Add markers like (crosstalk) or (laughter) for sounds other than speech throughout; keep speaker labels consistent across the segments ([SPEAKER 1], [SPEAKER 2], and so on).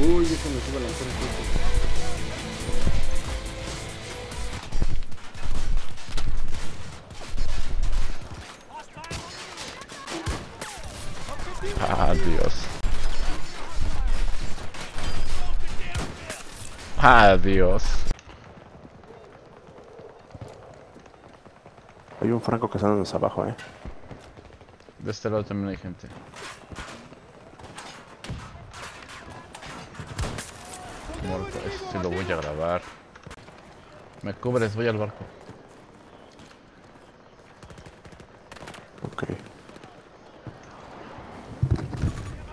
[SPEAKER 1] Uy, eso me sube la fuerza. Adiós. Ah, Adiós.
[SPEAKER 2] Ah, hay un franco que cazándonos abajo, eh.
[SPEAKER 1] De este lado también hay gente. Muerto, eso sí lo voy a grabar. Me cubres, voy al barco.
[SPEAKER 2] Ok.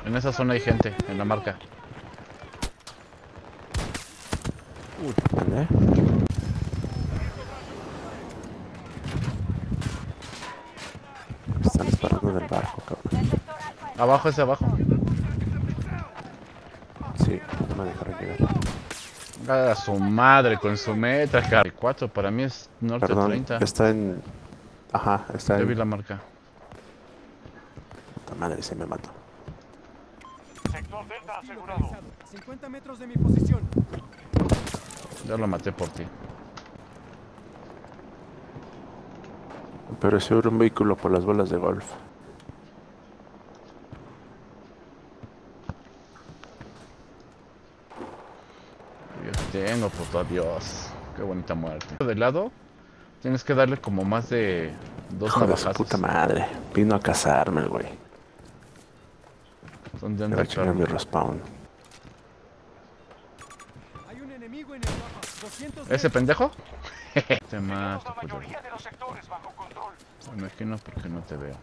[SPEAKER 1] En esa zona hay gente, en la marca.
[SPEAKER 2] ¿Vale? Están disparando del barco, cabrón.
[SPEAKER 1] Abajo ese abajo.
[SPEAKER 2] Sí, no me dejaron llegar.
[SPEAKER 1] A su madre con su meta, car- 4 para mí es norte
[SPEAKER 2] Perdón,
[SPEAKER 1] 30.
[SPEAKER 2] está en... Ajá, está
[SPEAKER 1] Ya vi
[SPEAKER 2] en...
[SPEAKER 1] la marca.
[SPEAKER 2] Puta madre, se me mató.
[SPEAKER 3] Sector Delta asegurado.
[SPEAKER 4] A 50 metros de mi posición.
[SPEAKER 1] Ya lo maté por ti.
[SPEAKER 2] Pero ese era un vehículo por las bolas de golf.
[SPEAKER 1] Tengo, puto Dios. Qué bonita muerte. De lado, tienes que darle como más de dos
[SPEAKER 2] Hijo de su puta madre. Vino a cazarme el güey.
[SPEAKER 1] Son de
[SPEAKER 2] Me va a
[SPEAKER 1] under
[SPEAKER 2] chingar mi respawn.
[SPEAKER 4] Hay un enemigo en el mapa. 200
[SPEAKER 1] ¿Ese pendejo? Te
[SPEAKER 3] Tenemos
[SPEAKER 1] mato,
[SPEAKER 3] la
[SPEAKER 1] culero.
[SPEAKER 3] mayoría de los sectores bajo control.
[SPEAKER 1] Me imagino porque no te veo.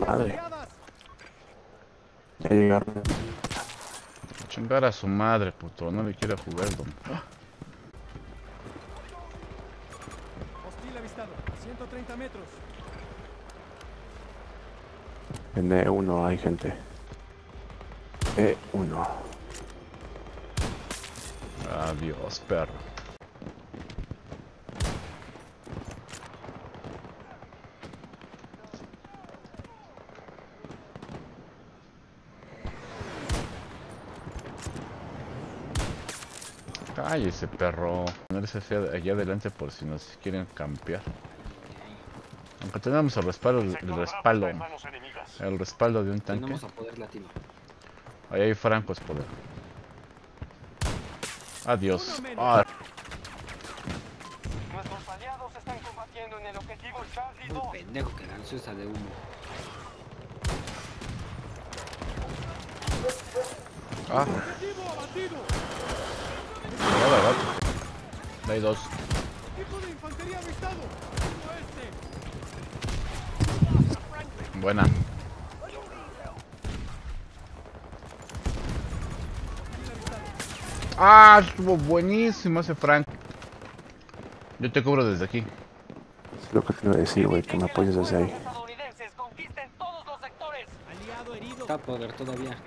[SPEAKER 2] Madre,
[SPEAKER 4] Aliadas.
[SPEAKER 2] ya llegaron.
[SPEAKER 1] Chingar a su madre, puto. No le quiero jugar dom.
[SPEAKER 4] Hostil avistado. A 130 metros.
[SPEAKER 2] En E1 hay gente. E E1.
[SPEAKER 1] Adiós, perro. Cállese, perro. Ponerse hacia allá adelante por si nos quieren campear. Aunque tenemos el respaldo, el respaldo, el respaldo de un tanque.
[SPEAKER 5] Tenemos a poder latino.
[SPEAKER 1] Ahí hay francos, poder. Adiós. Ah,
[SPEAKER 3] Nuestros aliados están combatiendo en el objetivo Charlie
[SPEAKER 5] Un
[SPEAKER 3] 2.
[SPEAKER 5] pendejo que lanzó esa de humo.
[SPEAKER 1] ah.
[SPEAKER 4] Abatido.
[SPEAKER 1] Cuidado, gato. Hay dos. Buena. Ah, estuvo buenísimo ese Frank. Yo te cubro desde aquí.
[SPEAKER 2] Es lo que te iba a decir, güey, que me apoyes desde ahí.
[SPEAKER 3] estadounidenses conquisten todos los sectores.
[SPEAKER 4] Aliado herido.
[SPEAKER 5] Está poder todavía.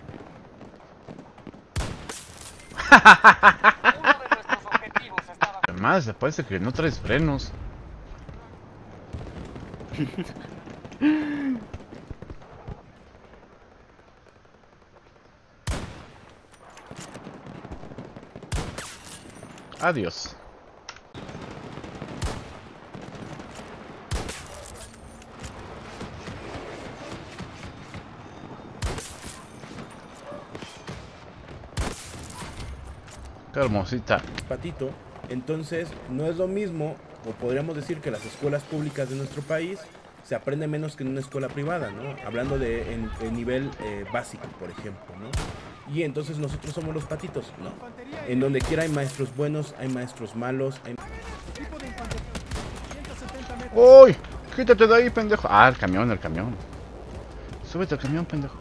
[SPEAKER 5] (laughs)
[SPEAKER 3] Uno de nuestros objetivos
[SPEAKER 1] Además, parece que no traes frenos. (laughs) Adiós. Qué hermosita.
[SPEAKER 6] Patito, entonces no es lo mismo, o podríamos decir que las escuelas públicas de nuestro país se aprende menos que en una escuela privada, ¿no? Hablando de en, nivel eh, básico, por ejemplo, ¿no? Y entonces nosotros somos los patitos, ¿no? En donde quiera hay maestros buenos, hay maestros malos, hay...
[SPEAKER 4] Tipo de infantería. 170 metros.
[SPEAKER 1] ¡Uy! Quítate de ahí, pendejo. Ah, el camión, el camión. Súbete al camión, pendejo.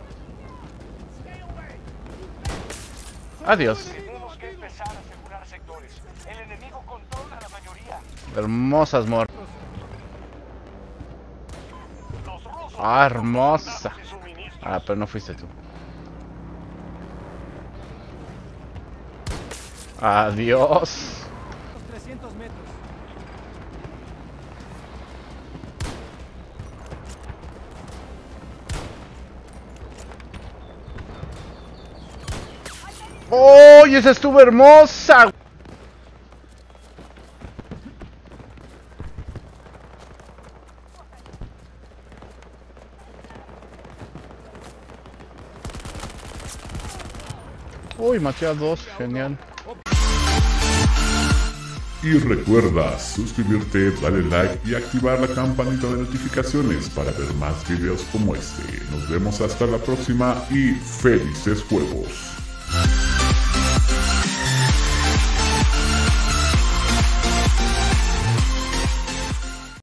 [SPEAKER 1] Adiós.
[SPEAKER 3] Tenemos que empezar a asegurar sectores. El enemigo controla la mayoría.
[SPEAKER 1] Hermosas mor. Ah, hermosa. Ah, pero no fuiste tú. Adiós.
[SPEAKER 4] 300 metros.
[SPEAKER 1] ¡Oh! ¡Esa estuvo hermosa! Uy, maté a dos, genial.
[SPEAKER 7] Y recuerda suscribirte, darle like y activar la campanita de notificaciones para ver más videos como este. Nos vemos hasta la próxima y felices juegos.